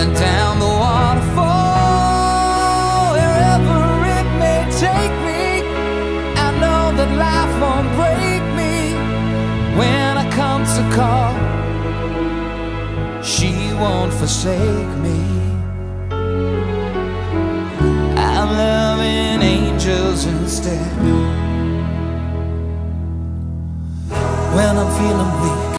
and down the waterfall, wherever it may take me. I know that life won't break me when I come to call. She won't forsake me. I'm loving angels instead when I'm feeling weak.